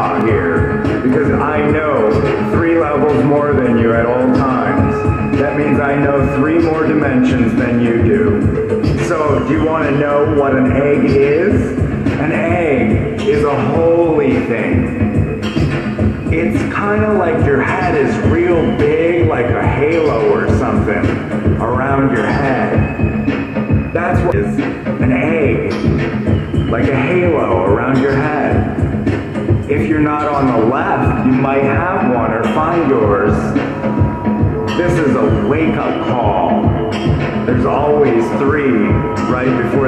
here because I know three levels more than you at all times. That means I know three more dimensions than you do. So do you want to know what an egg is? An egg is a holy thing. It's kind of like your head is real big, like a halo or something around your head. That's what is an egg, like a halo around your head. Not on the left, you might have one or find yours. This is a wake up call. There's always three right before